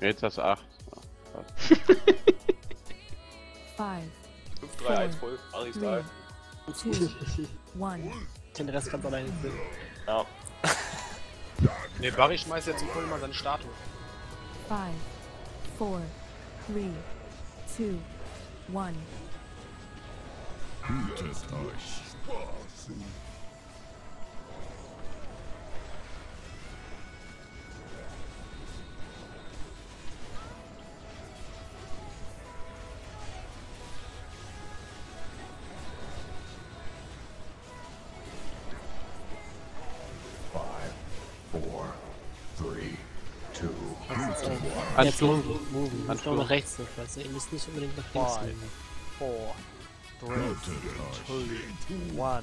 Jetzt hast du 8. Five, 5, 3, 1, voll. Aris da. two, one. Den Rest kannst du alleine filmen. Ja. Ne, Barry schmeißt jetzt im Pool mal seine Statue. Five, four, three, two, one. Five, Jetzt Anstoß. noch nach rechts noch, du? Ihr müsst nicht unbedingt nach links Five. nehmen. Four, three, two, one.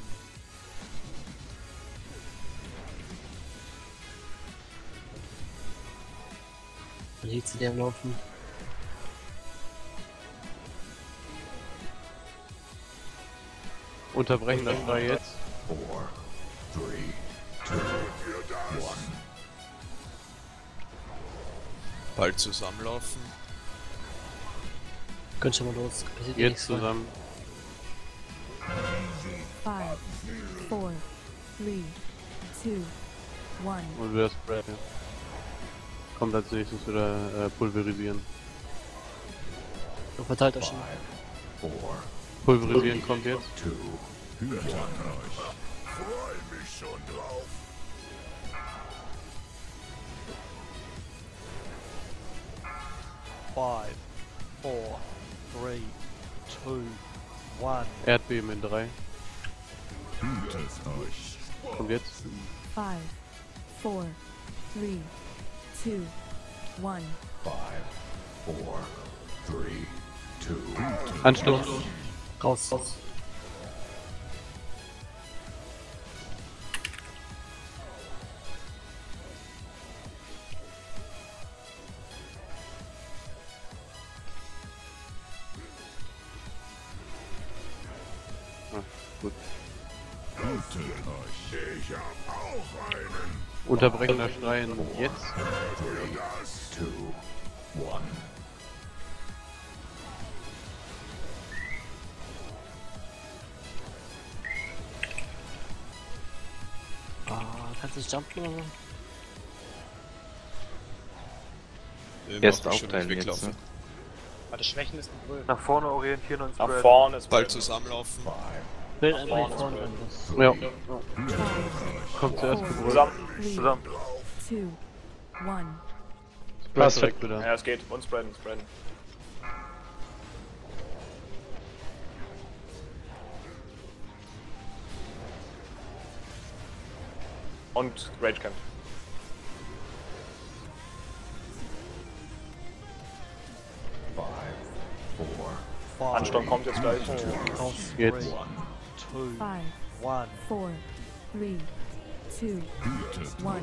Liegt sie dir am Laufen. Unterbrechen das Schrei jetzt. four, three, two, one. Bald zusammenlaufen. Könnt schon mal los. Passiert Jetzt nichts. zusammen. Five, four, three, two, one. Und wieder Spread. Ja. Kommt als nächstes wieder äh, pulverisieren. Und verteilt euch schon. Four, Pulverisieren kommt jetzt. two. Freu mich schon drauf. Five, four, three, two, one. Erdbeben in 3. Kommt jetzt. Five, four, three, two, one. Five, four, three, two, Anstoß. Raus. Raus. Gut. Unterbrechender Schreien jetzt. Three, two, one. Ah, kannst du das jumpen oder so? Erst aufteilen jetzt, ne? Warte, Schwächen ist ein Brüll. Nach vorne orientieren und Nach vorne ist Bald zusammenlaufen. Five, Bild einfach hier vorne rein. Ja. Kommt zuerst gebrüllt. Zusammen. Zusammen. two, one. Direkt wieder. Ja, es geht. Und spreaden, spreaden. Und Rage Camp. five, four, Five, Ansturm kommt jetzt gleich. Jetzt. Two, Five, one. four, three, two, one.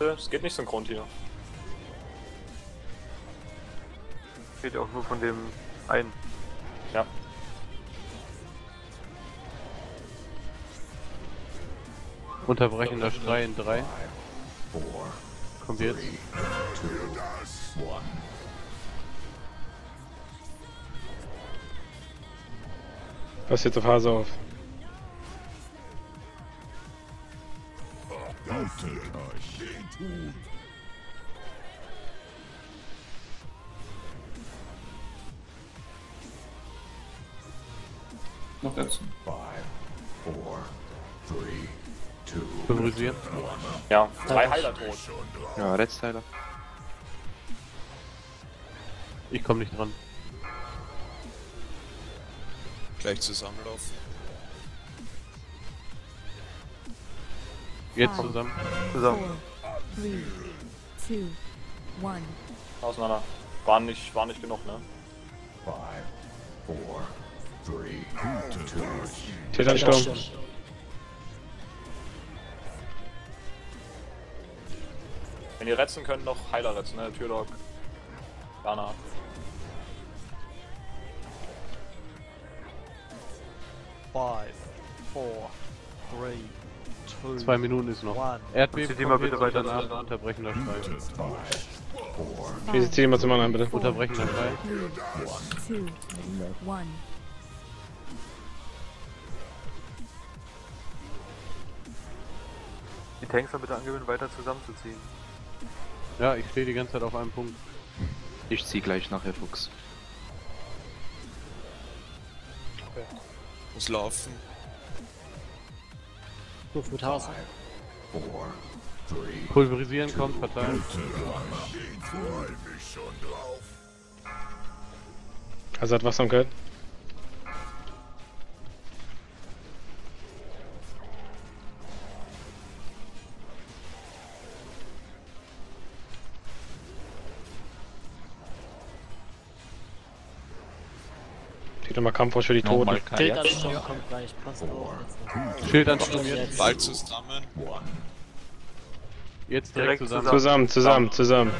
Es geht nicht synchron hier. Geht auch nur von dem einen. Ja. Unterbrechender Schrei in 3. four, Kommt jetzt. two, one. Pass jetzt auf Hase auf. Noch dazu. Five, four, three, two, Pulverisieren. Ja, drei Heiler tot. Ja, Retzteiler. Ich komme nicht dran. Gleich zusammenlaufen. Jetzt Five, zusammen. Zusammen. four, three, two, one. Auseinander. War nicht, war nicht genug, ne? five, four, three, two, Tätersturm. Wenn ihr retzen könnt, noch Heiler retzen, ne? Türlock. Dana. Five, four, three, Zwei Minuten ist noch. One. Erdbeben die mal kommt bitte jetzt weiter danach unterbrechender Schrei. Wie sieht die mal zum anderen, bitte? Unterbrechender Schrei. Two. Die Tanks mal bitte angewöhnen, weiter zusammenzuziehen. Ja, ich stehe die ganze Zeit auf einem Punkt. Ich zieh gleich nachher Fuchs. Muss laufen. Ruf mit Hase. Pulverisieren kommt, verteilen. Freu mich schon drauf. Hazard Steht nochmal Kampfhaus für die Toten. Bildansturm kommt gleich. Passt auf. jetzt. Schildansturm jetzt. Ball zusammen. Jetzt direkt Direkt zusammen. Zusammen, zusammen, zusammen.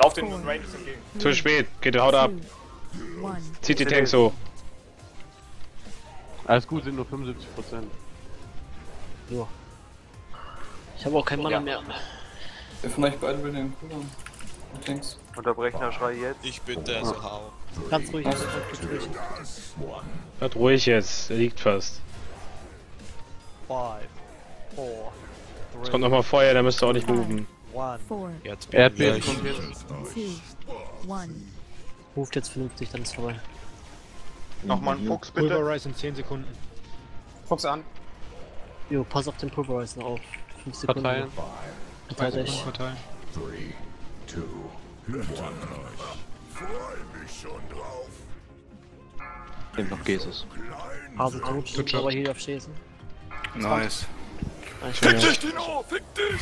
Lauf den Rangers entgegen. Zu spät. Geht, haut ab. Zieht die Tanks hoch. Alles gut, sind nur 75%. So. Ich habe auch keinen Mana Ja. mehr. Wer von euch beiden will den Cooldown? Tanks. Unterbrechender Schrei jetzt. Ich bitte, also hau. Ganz ruhig, ganz ruhig. Jetzt, er liegt fast. Five, four, three, es kommt nochmal Feuer, der müsste auch nicht moven. Er hat kommt. Ruft jetzt vernünftig, dann ist vorbei. Nochmal ein Fuchs bitte. Pulverize in 10 Sekunden. Fuchs an. Jo, pass auf den Pulverize noch auf. 5 Sekunden. Verteilen. Verteilen. Verteilen. 3, 2, 1 freue mich schon drauf. Nimm noch Jesus. Hase tot, aber hier auf Schäsen. Ne? Nice. Fick dich, Dino! Fick dich!